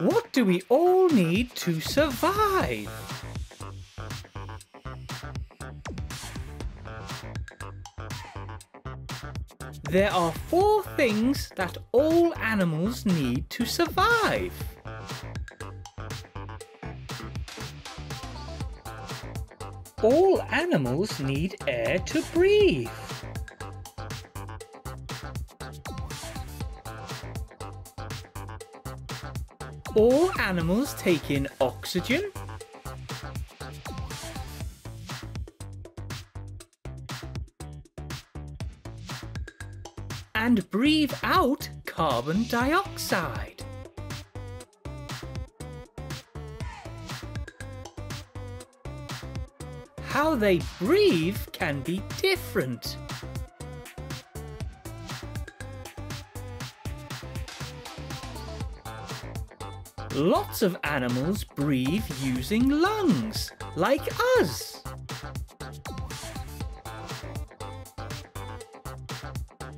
What do we all need to survive? There are four things that all animals need to survive. All animals need air to breathe. All animals take in oxygen. And breathe out carbon dioxide. How they breathe can be different. Lots of animals breathe using lungs, like us.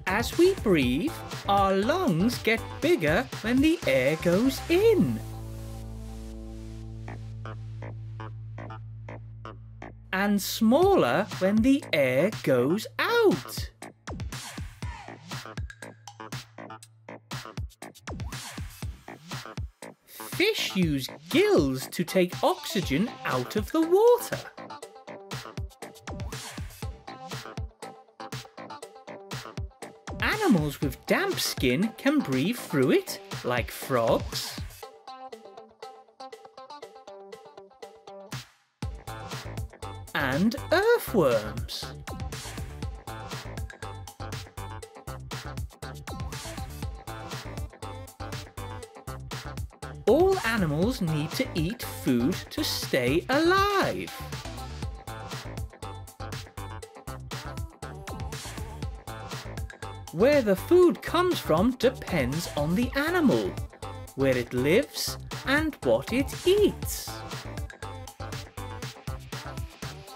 As we breathe, our lungs get bigger when the air goes in. And smaller when the air goes out. Fish use gills to take oxygen out of the water. Animals with damp skin can breathe through it, like frogs. And earthworms. All animals need to eat food to stay alive. Where the food comes from depends on the animal, where it lives and what it eats.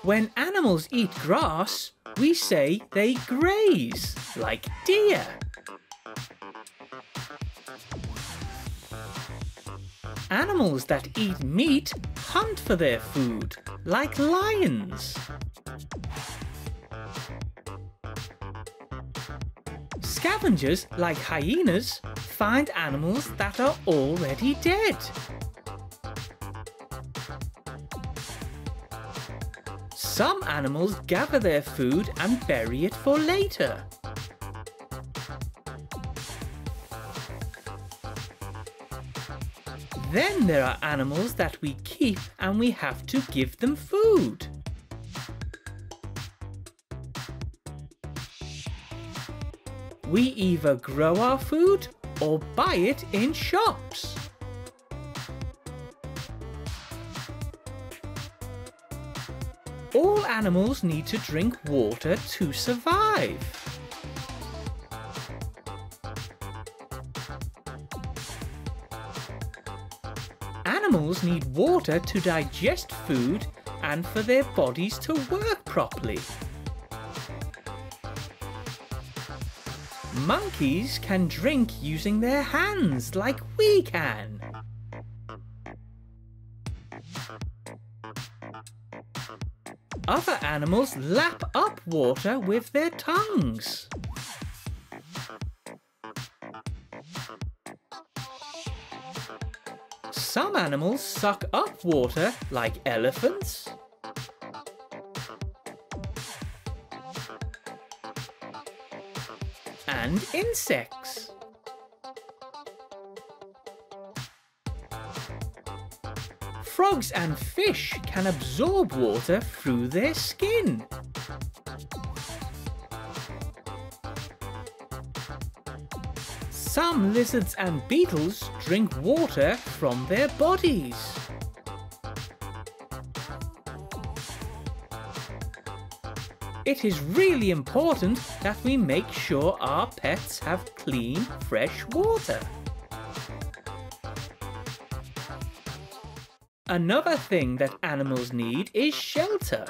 When animals eat grass, we say they graze, like deer. Animals that eat meat hunt for their food, like lions. Scavengers, like hyenas, find animals that are already dead. Some animals gather their food and bury it for later. Then there are animals that we keep and we have to give them food. We either grow our food or buy it in shops. All animals need to drink water to survive. Animals need water to digest food and for their bodies to work properly. Monkeys can drink using their hands like we can. Other animals lap up water with their tongues. Some animals suck up water like elephants. And insects. Frogs and fish can absorb water through their skin. Some lizards and beetles drink water from their bodies. It is really important that we make sure our pets have clean, fresh water. Another thing that animals need is shelter.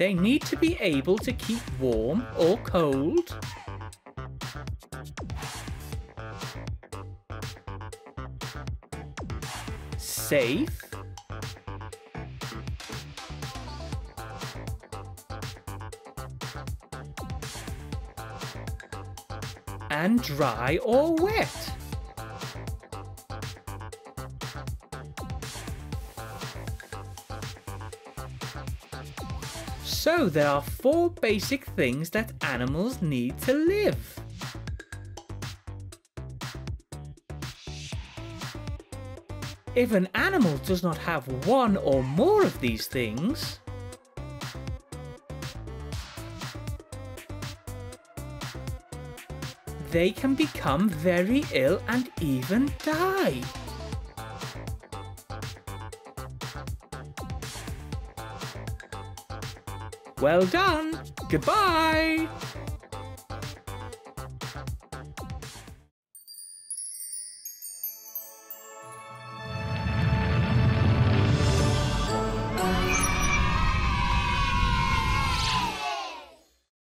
They need to be able to keep warm or cold. Safe. And dry or wet. So there are four basic things that animals need to live. If an animal does not have one or more of these things, they can become very ill and even die. Well done. Goodbye.